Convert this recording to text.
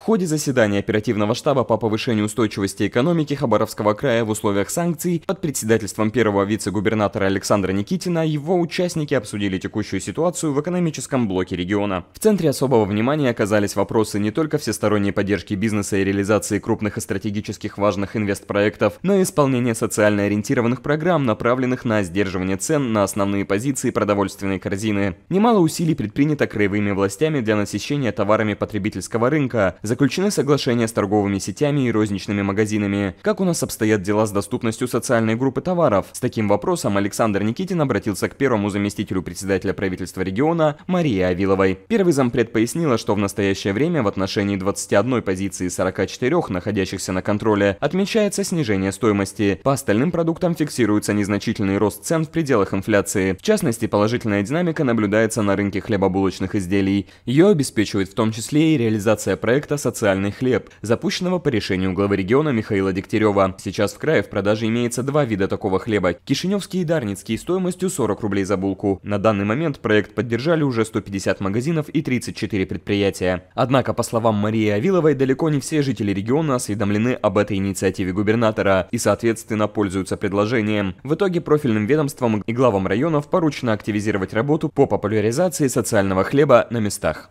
В ходе заседания оперативного штаба по повышению устойчивости экономики Хабаровского края в условиях санкций под председательством первого вице-губернатора Александра Никитина его участники обсудили текущую ситуацию в экономическом блоке региона. В центре особого внимания оказались вопросы не только всесторонней поддержки бизнеса и реализации крупных и стратегических важных инвестпроектов, но и исполнения социально ориентированных программ, направленных на сдерживание цен на основные позиции продовольственной корзины. Немало усилий предпринято краевыми властями для насыщения товарами потребительского рынка, Заключены соглашения с торговыми сетями и розничными магазинами. Как у нас обстоят дела с доступностью социальной группы товаров? С таким вопросом Александр Никитин обратился к первому заместителю председателя правительства региона Марии Авиловой. Первый зампред пояснила, что в настоящее время в отношении 21 позиции 44, находящихся на контроле, отмечается снижение стоимости. По остальным продуктам фиксируется незначительный рост цен в пределах инфляции. В частности, положительная динамика наблюдается на рынке хлебобулочных изделий. Ее обеспечивает в том числе и реализация проекта «Социальный хлеб», запущенного по решению главы региона Михаила Дегтярева. Сейчас в крае в продаже имеется два вида такого хлеба – кишиневский и дарницкий стоимостью 40 рублей за булку. На данный момент проект поддержали уже 150 магазинов и 34 предприятия. Однако, по словам Марии Авиловой, далеко не все жители региона осведомлены об этой инициативе губернатора и, соответственно, пользуются предложением. В итоге профильным ведомствам и главам районов поручено активизировать работу по популяризации социального хлеба на местах.